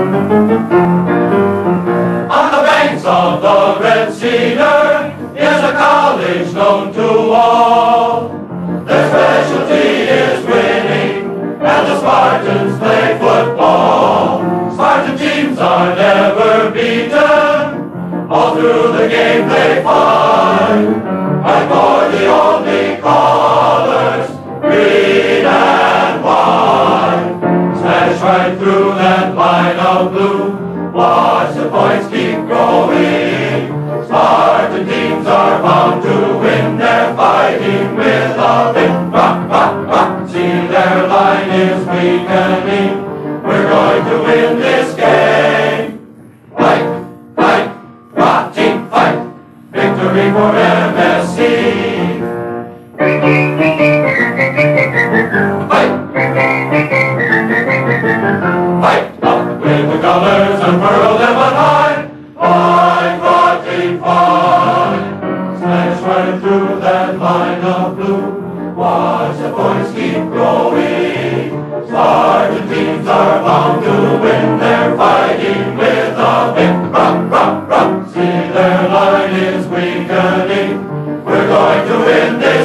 On the banks of the Red Cedar is a college known to all. Their specialty is winning, and the Spartans play football. Spartan teams are never beaten, all through the game they right through that line of blue. Watch the points keep growing. Spartan teams are bound to win. They're fighting with a vim. Rock, rock, rock. See their line is weakening. We're going to win this game. Fight, fight, rock team fight. Victory for MSC. the blue. Watch the points keep growing. Spartan teams are bound to win. They're fighting with a big rock, rock, rock. See, their line is weakening. We're going to win this.